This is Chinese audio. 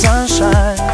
sunshine